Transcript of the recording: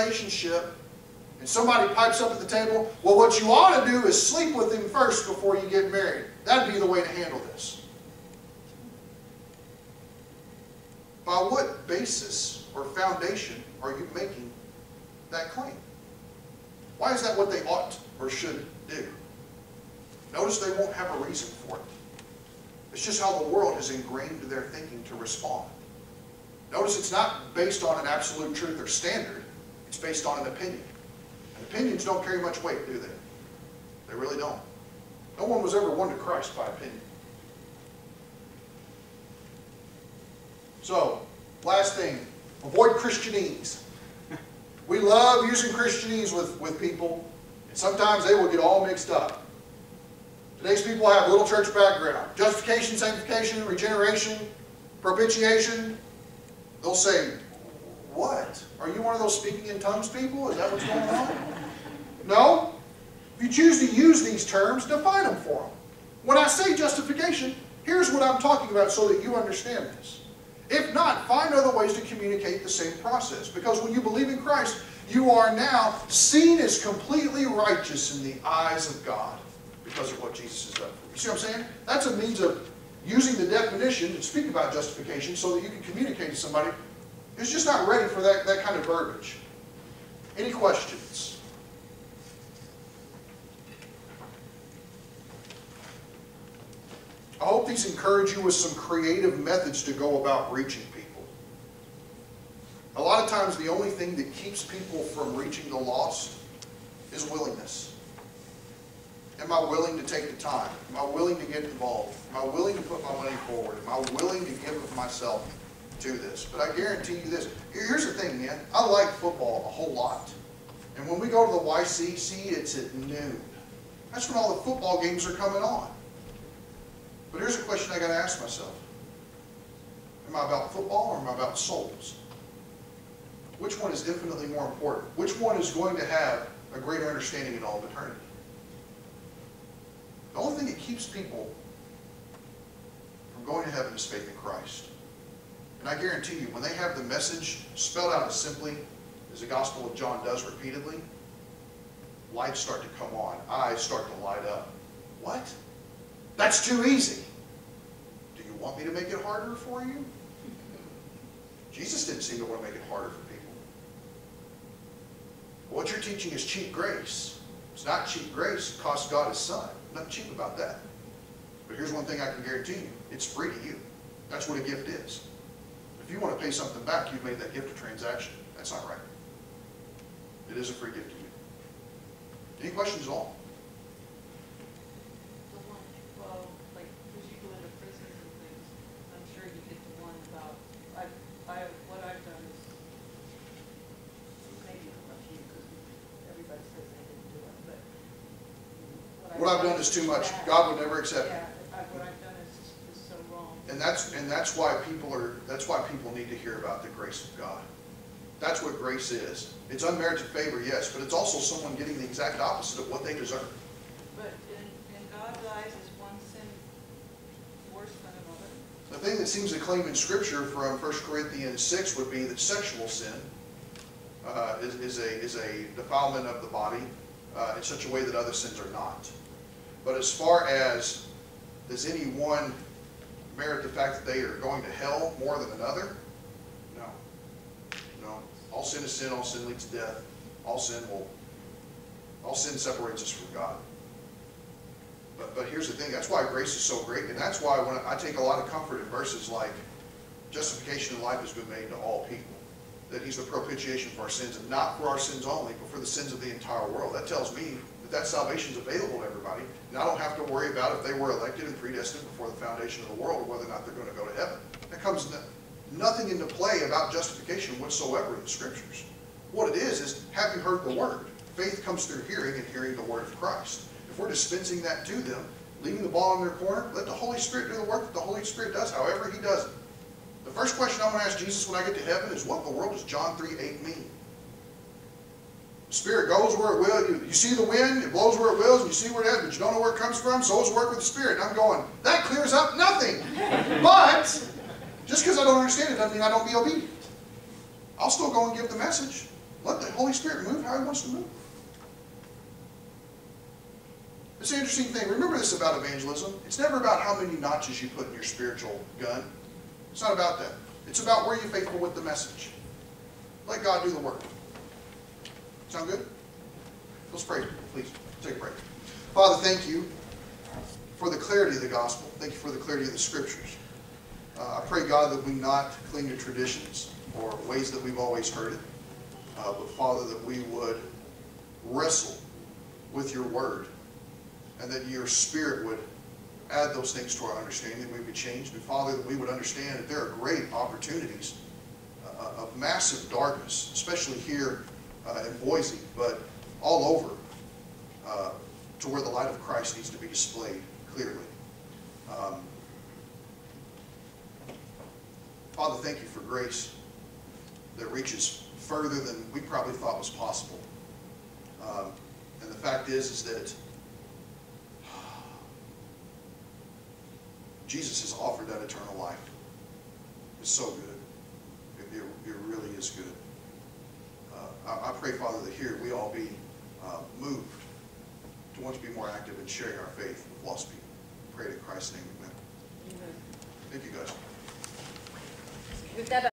relationship and somebody pipes up at the table, well, what you ought to do is sleep with him first before you get married. That'd be the way to handle this. By what basis or foundation are you making that claim? Why is that what they ought or should do? Notice they won't have a reason for it. It's just how the world has ingrained their thinking to respond. Notice it's not based on an absolute truth or standard. It's based on an opinion. And opinions don't carry much weight, do they? They really don't. No one was ever won to Christ by opinion. So, last thing, avoid Christianese. We love using Christianese with, with people, and sometimes they will get all mixed up. Today's people have little church background. Justification, sanctification, regeneration, propitiation. They'll say, what? Are you one of those speaking in tongues people? Is that what's going on? No. If you choose to use these terms, define them for them. When I say justification, here's what I'm talking about so that you understand this. If not, find other ways to communicate the same process. Because when you believe in Christ, you are now seen as completely righteous in the eyes of God because of what Jesus has done for you. See what I'm saying? That's a means of using the definition to speak about justification so that you can communicate to somebody who's just not ready for that, that kind of verbiage. Any questions? I hope these encourage you with some creative methods to go about reaching people. A lot of times the only thing that keeps people from reaching the lost is willingness. Am I willing to take the time? Am I willing to get involved? Am I willing to put my money forward? Am I willing to give of myself to this? But I guarantee you this. Here's the thing, man. I like football a whole lot. And when we go to the YCC, it's at noon. That's when all the football games are coming on. But here's a question I got to ask myself. Am I about football or am I about souls? Which one is infinitely more important? Which one is going to have a greater understanding in all of eternity? The only thing that keeps people from going to heaven is faith in Christ. I guarantee you, when they have the message spelled out as simply as the Gospel of John does repeatedly, lights start to come on, eyes start to light up. What? That's too easy. Do you want me to make it harder for you? Jesus didn't seem to want to make it harder for people. What you're teaching is cheap grace. It's not cheap grace. It cost God his son. Nothing cheap about that. But here's one thing I can guarantee you. It's free to you. That's what a gift is. If you want to pay something back, you've made that gift a transaction. That's not right. It is a free gift to you. Any questions at all? The one, well, like, because you go into prisons and things, I'm sure you get the one about, I, I, what I've done is, maybe not much you, because everybody says they didn't do it, but. What I've done is too much. God would never accept it. Yeah, I- what I've done is, is so wrong. And that's, and that's why people are, that's why people need to hear about the grace of God. That's what grace is. It's unmerited favor, yes, but it's also someone getting the exact opposite of what they deserve. But in, in God's eyes, is one sin worse than another? The thing that seems to claim in Scripture from 1 Corinthians 6 would be that sexual sin uh, is, is, a, is a defilement of the body uh, in such a way that other sins are not. But as far as does any one merit the fact that they are going to hell more than another? No. No. All sin is sin, all sin leads to death. All sin will, all sin separates us from God. But, but here's the thing, that's why grace is so great, and that's why when I take a lot of comfort in verses like, justification in life has been made to all people. That he's the propitiation for our sins, and not for our sins only, but for the sins of the entire world. That tells me that salvation is available to everybody, and I don't have to worry about if they were elected and predestined before the foundation of the world, or whether or not they're going to go to heaven. That comes no- nothing into play about justification whatsoever in the Scriptures. What it is, is have you heard the Word? Faith comes through hearing, and hearing the Word of Christ. If we're dispensing that to them, leaving the ball in their corner, let the Holy Spirit do the work that the Holy Spirit does, however He does it. The first question I'm going to ask Jesus when I get to heaven is, what in the world does John 3, 8 mean? Spirit goes where it will. You, you see the wind, it blows where it wills, and you see where it is, but you don't know where it comes from, so is work with the Spirit. And I'm going, that clears up nothing. But, just because I don't understand it doesn't mean I don't be obedient. I'll still go and give the message. Let the Holy Spirit move how He wants to move. It's an interesting thing. Remember this about evangelism. It's never about how many notches you put in your spiritual gun. It's not about that. It's about where you're faithful with the message. Let God do the work. Sound good? Let's pray, please. Take a break. Father, thank you for the clarity of the gospel. Thank you for the clarity of the scriptures. Uh, I pray, God, that we not cling to traditions or ways that we've always heard it, uh, but Father, that we would wrestle with your word and that your spirit would add those things to our understanding, that we would be changed. And Father, that we would understand that there are great opportunities uh, of massive darkness, especially here uh, in Boise, but all over, uh, to where the light of Christ needs to be displayed clearly. Um, Father, thank you for grace that reaches further than we probably thought was possible. Um, and the fact is, is that Jesus has offered that eternal life. It's so good. It, it, it really is good. Uh, I, I pray, Father, that here we all be uh, moved to want to be more active in sharing our faith with lost people. Pray in Christ's name, amen. Amen. Thank you, guys.